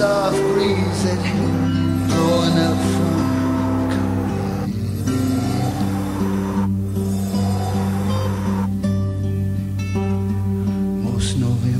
soft breeze that blowing up from. Most Novembers